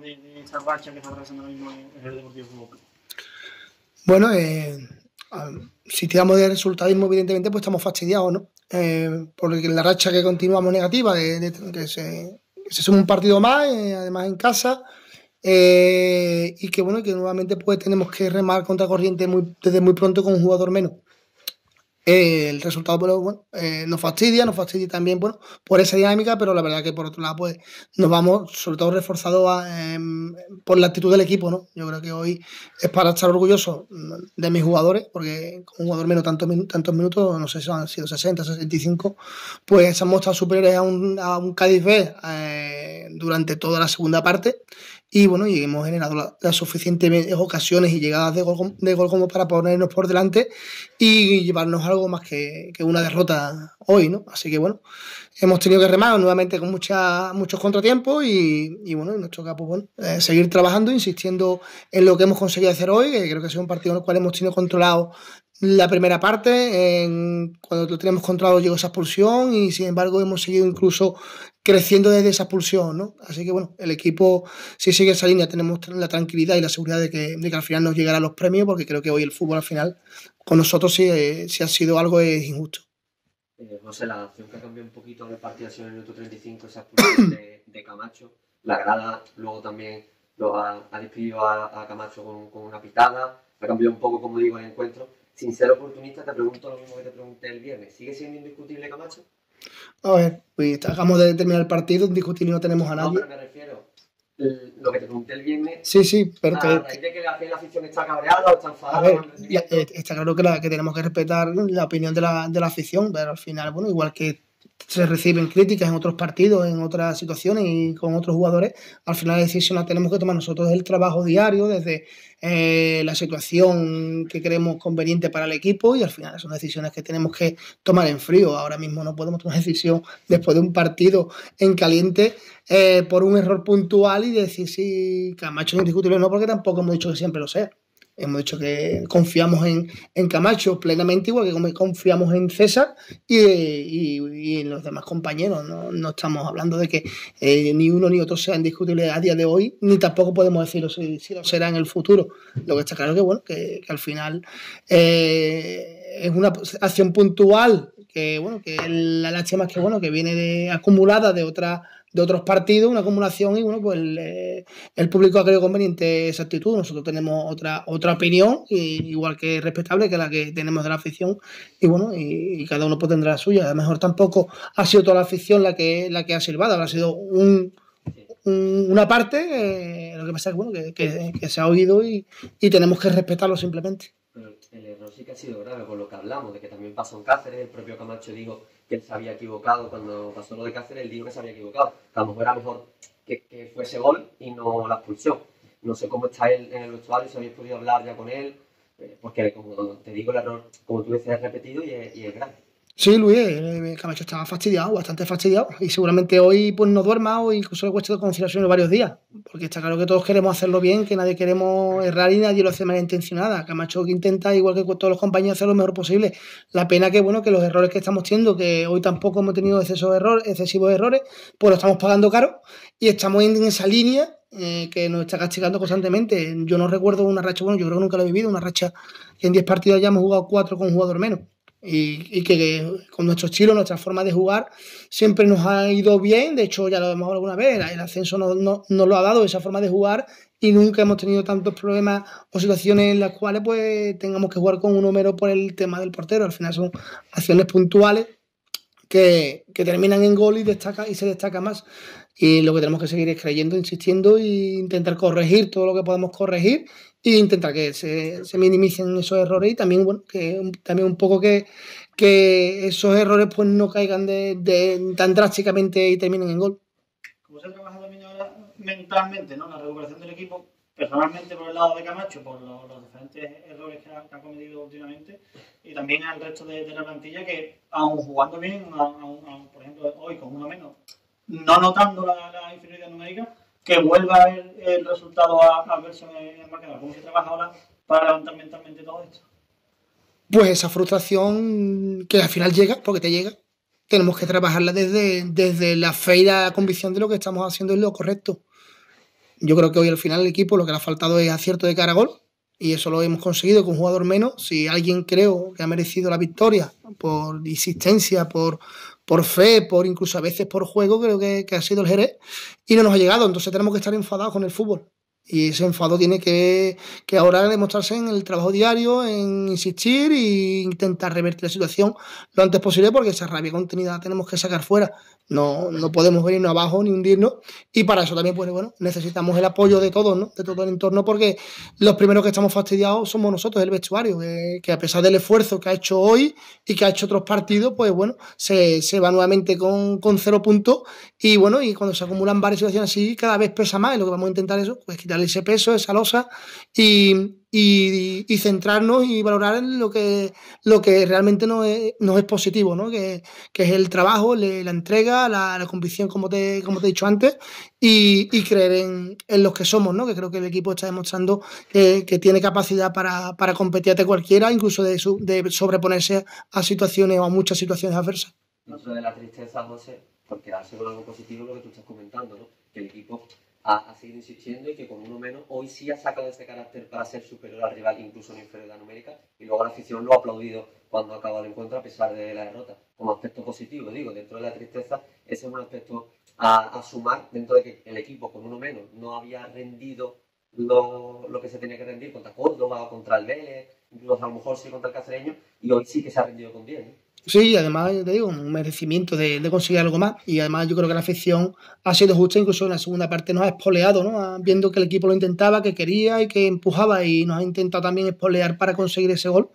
de, racha que está atravesando ahora mismo el Deportivo Fútbol? Bueno, eh, si tiramos de resultadismo, evidentemente, pues estamos fastidiados, ¿no? Eh, porque la racha que continuamos negativa, de, que se, se suma un partido más, eh, además en casa, eh, y que bueno, que nuevamente pues tenemos que remar contra corriente muy, desde muy pronto con un jugador menos. El resultado, pero bueno, eh, nos fastidia, nos fastidia también, bueno, por esa dinámica, pero la verdad que por otro lado, pues nos vamos sobre todo reforzados em, por la actitud del equipo, ¿no? Yo creo que hoy es para estar orgulloso de mis jugadores, porque con un jugador menos tantos, tantos minutos, no sé si han sido 60, 65, pues se han mostrado superiores a un, a un Cádiz B eh, durante toda la segunda parte y bueno, y hemos generado las suficientes ocasiones y llegadas de gol, de gol como para ponernos por delante y llevarnos algo más que, una derrota hoy, ¿no? Así que bueno, hemos tenido que remar nuevamente con mucha, muchos contratiempos y, y bueno, en nuestro caso, pues, bueno, eh, seguir trabajando, insistiendo en lo que hemos conseguido hacer hoy, que creo que ha sido un partido en el cual hemos tenido controlado la primera parte, en, cuando lo teníamos controlado llegó esa expulsión y sin embargo hemos seguido incluso creciendo desde esa expulsión, ¿no? Así que bueno, el equipo, si sigue esa línea, tenemos la tranquilidad y la seguridad de que, al final nos llegarán los premios, porque creo que hoy el fútbol al final con nosotros sí, eh, ha sido algo es injusto. Eh, José, la acción que cambió un poquito de partido ha sido en el minuto 35, esa expulsión de, de, Camacho. La grada luego también lo ha, ha despedido a, Camacho con, una pitada, ha cambiado un poco, como digo, el encuentro. Sin ser oportunista, te pregunto lo mismo que te pregunté el viernes. ¿Sigue siendo indiscutible Camacho? A ver, pues acabamos de terminar el partido, indiscutible no tenemos a nadie. No, pero me refiero, lo que te pregunté el viernes. Sí, sí, pero. A raíz de que la, la afición está cabreada o está enfadada. A ver, ya, eh, está claro que, la, que tenemos que respetar la opinión de la, de la afición, pero al final, bueno, igual que se reciben críticas en otros partidos, en otras situaciones y con otros jugadores, al final la decisión la tenemos que tomar nosotros el trabajo diario, desde eh, la situación que creemos conveniente para el equipo y al final son decisiones que tenemos que tomar en frío. Ahora mismo no podemos tomar decisión después de un partido en caliente eh, por un error puntual y decir si Camacho es indiscutible o no, porque tampoco hemos dicho que siempre lo sea. Hemos dicho que confiamos en, en Camacho plenamente, igual que confiamos en César y, y, en los demás compañeros. No, no estamos hablando de que eh, ni uno ni otro sean discutibles a día de hoy, ni tampoco podemos decirlo si, lo será en el futuro. Lo que está claro que, bueno, que, al final eh, es una acción puntual que, bueno, que la lástima es que, bueno, que viene acumulada de otra de otros partidos, una acumulación y bueno, pues el, público ha creído conveniente esa actitud. Nosotros tenemos otra otra opinión, igual que respetable que la que tenemos de la afición y bueno, y, cada uno pues tendrá la suya. A lo mejor tampoco ha sido toda la afición la que, la que ha silbado, habrá sido un, una parte, eh, lo que pasa es bueno, que, que, que, se ha oído y, y tenemos que respetarlo simplemente. Error sí que ha sido grave por lo que hablamos, de que también pasó en Cáceres, el propio Camacho dijo que él se había equivocado cuando pasó lo de Cáceres, él dijo que se había equivocado. A lo mejor era mejor que, que fuese gol y no la expulsión. No sé cómo está él en el vestuario, si habéis podido hablar ya con él, eh, porque como te digo, el error, como tú dices, es repetido y es, y es grave. Sí, Luis, eh, Camacho estaba fastidiado, bastante fastidiado. Y seguramente hoy pues no duerma o incluso le cuesta consideración varios días. Porque está claro que todos queremos hacerlo bien, que nadie queremos errar y nadie lo hace malintencionada. Camacho que intenta, igual que todos los compañeros, hacer lo mejor posible. La pena que, bueno, que los errores que estamos teniendo, que hoy tampoco hemos tenido excesos de errores, excesivos errores, pues lo estamos pagando caro y estamos en esa línea eh, que nos está castigando constantemente. Yo no recuerdo una racha, bueno, yo creo que nunca lo he vivido, una racha que en 10 partidos ya hemos jugado 4 con un jugador menos y, que, con nuestro estilo, nuestra forma de jugar, siempre nos ha ido bien. De hecho, ya lo hemos alguna vez, el ascenso nos no, no lo ha dado esa forma de jugar y nunca hemos tenido tantos problemas o situaciones en las cuales pues tengamos que jugar con un número por el tema del portero. Al final son acciones puntuales que, que terminan en gol y, destaca, y se destaca más. Y lo que tenemos que seguir es creyendo, insistiendo e intentar corregir todo lo que podemos corregir e intentar que se, se, minimicen esos errores y también, bueno, que también un poco que, que esos errores pues no caigan de, de, tan drásticamente y terminen en gol. ¿Cómo se trabaja también mentalmente, ¿no? La recuperación del equipo, personalmente por el lado de Camacho, por los, diferentes errores que ha, que ha, cometido últimamente, y también al resto de, la plantilla que, aún jugando bien, por ejemplo, hoy con uno menos, no notando la inferioridad numérica, que vuelva ver el resultado a, verse en el marcador. ¿Cómo se trabaja ahora para levantar mentalmente todo esto? Pues esa frustración que al final llega, porque te llega, tenemos que trabajarla desde, desde la fe y la convicción de lo que estamos haciendo es lo correcto. Yo creo que hoy al final el equipo lo que le ha faltado es acierto de cara a gol y eso lo hemos conseguido con un jugador menos. Si alguien creo que ha merecido la victoria por insistencia, por, por fe, por incluso a veces por juego, creo que, que ha sido el Jerez y no nos ha llegado. Entonces tenemos que estar enfadados con el fútbol. Y ese enfado tiene que, que, ahora demostrarse en el trabajo diario, en insistir e intentar revertir la situación lo antes posible, porque esa rabia contenida tenemos que sacar fuera. No, no podemos venirnos abajo ni hundirnos. Y para eso también, pues bueno, necesitamos el apoyo de todos, ¿no? De todo el entorno, porque los primeros que estamos fastidiados somos nosotros, el vestuario, que, que a pesar del esfuerzo que ha hecho hoy y que ha hecho otros partidos, pues bueno, se, se va nuevamente con, con cero puntos. Y bueno, y cuando se acumulan varias situaciones así, cada vez pesa más. Y lo que vamos a intentar es pues, quitar ese peso, esa losa y, y, centrarnos y valorar lo que, lo que realmente nos es, es positivo, ¿no? Que, que, es el trabajo, la entrega, la, convicción, como te, como te he dicho antes, y, y creer en, en, los que somos, ¿no? que creo que el equipo está demostrando que, tiene capacidad para, para, competir ante cualquiera, incluso de, de, sobreponerse a situaciones o a muchas situaciones adversas. Dentro de la tristeza, José, porque ha sido algo positivo lo que tú estás comentando, ¿no? que el equipo ha, ha, seguido insistiendo y que con uno menos hoy sí ha sacado ese carácter para ser superior al rival, incluso en inferioridad numérica, y luego la afición lo ha aplaudido cuando ha acabado el encuentro a pesar de la derrota, como aspecto positivo, digo, dentro de la tristeza, ese es un aspecto a, a sumar dentro de que el equipo con uno menos no había rendido lo, lo, que se tenía que rendir contra Córdoba o contra el Vélez, incluso a lo mejor sí contra el Cacereño, y hoy sí que se ha rendido con 10. ¿eh? Sí, además, te digo, un merecimiento de, de, conseguir algo más. Y además, yo creo que la afición ha sido justa, incluso en la segunda parte nos ha espoleado, ¿no? Viendo que el equipo lo intentaba, que quería y que empujaba, y nos ha intentado también espolear para conseguir ese gol.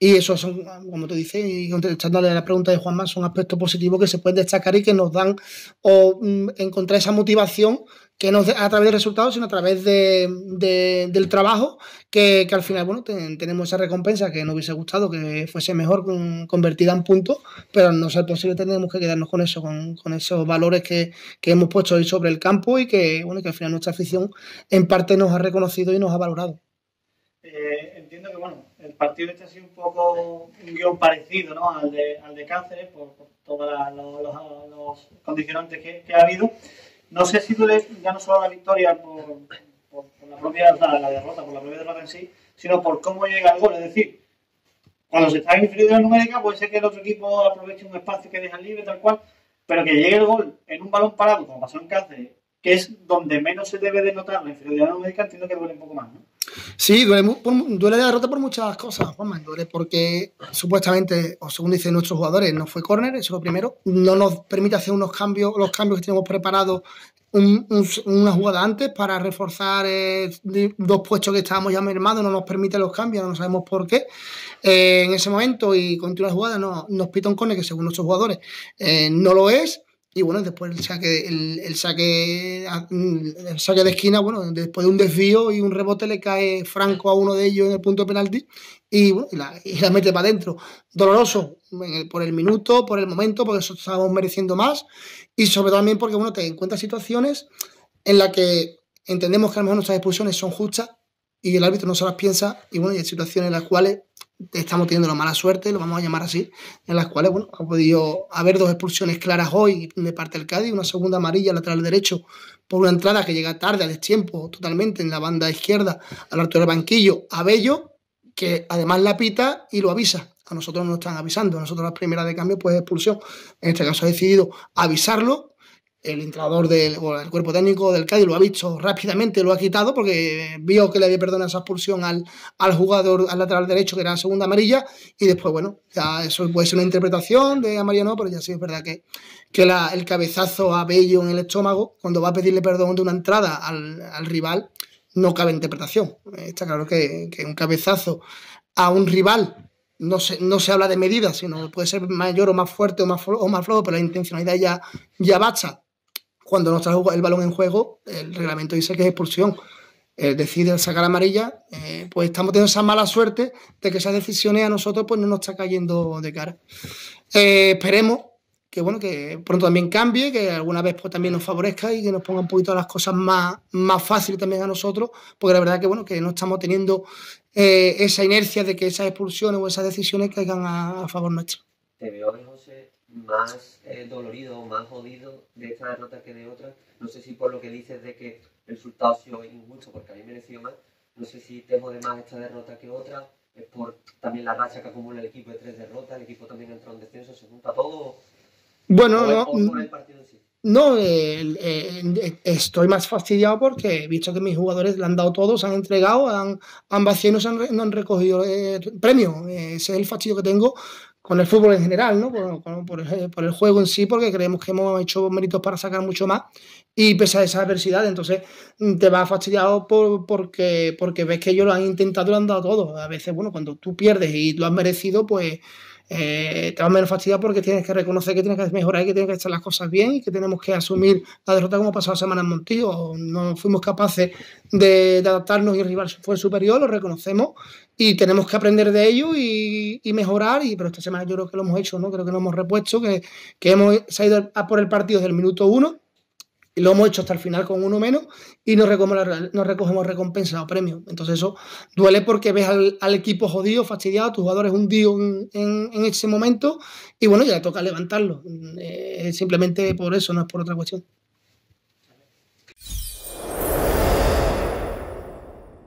Y eso son, como tú dices, y contestándole a la pregunta de Juanma, son aspectos positivos que se pueden destacar y que nos dan o mm, encontrar esa motivación que no a través de resultados, sino a través de, de, del trabajo, que, que, al final, bueno, ten, tenemos esa recompensa que nos hubiese gustado que fuese mejor con, convertida en puntos, pero no ser posible, tenemos que quedarnos con eso, con, esos valores que, que, hemos puesto hoy sobre el campo y que, bueno, que al final nuestra afición en parte nos ha reconocido y nos ha valorado. Eh, entiendo que, bueno, el partido este ha sido un poco un guion parecido ¿no? al, de, al de Cáceres por, por todos los, los, los, condicionantes que, que ha habido. No sé si duele ya no solo la victoria por, la propia la, derrota, por la propia derrota en sí, sino por cómo llega el gol. Es decir, cuando se está en inferioridad numérica, puede ser que el otro equipo aproveche un espacio que deja libre, tal cual, pero que llegue el gol en un balón parado, como pasó en Cáceres, que es donde menos se debe de notar la inferioridad numérica, entiendo que duele un poco más, ¿no? Sí, duele, duele la derrota por muchas cosas, Juanma. Duele porque supuestamente, o según dicen nuestros jugadores, no fue córner, eso es lo primero. No nos permite hacer unos cambios, los cambios que tenemos preparados un, un, una jugada antes para reforzar eh, dos puestos que estábamos ya mermados, no nos permite los cambios, no sabemos por qué. Eh, en ese momento y continúa la jugada, no, nos pita un córner que según nuestros jugadores eh, no lo es y bueno, después el saque, el, el, saque, el saque de esquina, bueno, después de un desvío y un rebote le cae Franco a uno de ellos en el punto de penalti y la mete para adentro. Doloroso por el minuto, por el momento, porque eso estábamos mereciendo más y sobre todo también porque, bueno, te encuentras situaciones en las que entendemos que a lo mejor nuestras expulsiones son justas y el árbitro no se las piensa y bueno, y hay situaciones en las cuales estamos teniendo la mala suerte, lo vamos a llamar así, en las cuales, bueno, ha podido haber dos expulsiones claras hoy de parte del Cádiz, una segunda amarilla lateral derecho por una entrada que llega tarde al destiempo totalmente en la banda izquierda a la altura del banquillo a Bello, que además la pita y lo avisa. A nosotros no nos están avisando, a nosotros la primera de cambio pues expulsión. En este caso ha decidido avisarlo el entrenador del o el cuerpo técnico del Cádiz lo ha visto rápidamente, lo ha quitado porque vio que le había perdonado esa expulsión al, al jugador al lateral derecho, que era la segunda amarilla, y después, bueno, ya eso puede ser una interpretación de amarilla pero ya sí es verdad que, que el cabezazo a Bello en el estómago, cuando va a pedirle perdón de una entrada al, al rival, no cabe interpretación. Está claro que, que un cabezazo a un rival no se, no se habla de medidas, sino puede ser mayor o más fuerte o más, o más flojo, pero la intencionalidad ya, ya basta cuando no está el balón en juego, el reglamento dice que es expulsión. Eh, decide sacar amarilla, eh, pues estamos teniendo esa mala suerte de que esas decisiones a nosotros pues no nos está cayendo de cara. Eh, esperemos que bueno, que pronto también cambie, que alguna vez pues también nos favorezca y que nos ponga un poquito las cosas más, más fáciles también a nosotros, porque la verdad que bueno, que no estamos teniendo esa inercia de que esas expulsiones o esas decisiones caigan a, a favor nuestro. Te veo, José, más eh, dolorido más jodido de esta derrota que de otra. No sé si por lo que dices de que el resultado ha sido injusto, porque a mí me mereció más. No sé si te jode más esta derrota que otra. Es por también la racha que acumula el equipo de tres derrotas. El equipo también entró en descenso. ¿Se junta todo? Bueno, no. o por el partido en sí. No, eh, eh, estoy más fastidiado porque he visto que mis jugadores le han dado todo, se han entregado, han, han vaciado y no, se han, no han recogido eh, premios. Ese es el fastidio que tengo con el fútbol en general, ¿no? Por, el, juego en sí, porque creemos que hemos hecho méritos para sacar mucho más y pese a esa adversidad, entonces te vas fastidiado por, porque, porque ves que ellos lo han intentado y lo han dado todo. A veces, bueno, cuando tú pierdes y lo has merecido, pues eh, te vas menos fastidiado porque tienes que reconocer que tienes que mejorar y que tienes que hacer las cosas bien y que tenemos que asumir la derrota como pasó la semana en Montillo. No fuimos capaces de, adaptarnos y el rival fue superior, lo reconocemos y tenemos que aprender de ello y, mejorar. Y, pero esta semana yo creo que lo hemos hecho, ¿no? Creo que nos hemos repuesto, que, que hemos salido a por el partido desde el minuto uno lo hemos hecho hasta el final con uno menos y no recogemos, no recogemos recompensa o premio. Entonces eso duele porque ves al, equipo jodido, fastidiado, tus jugadores hundidos en, en, ese momento y bueno, ya toca levantarlo. Eh, simplemente por eso, no es por otra cuestión.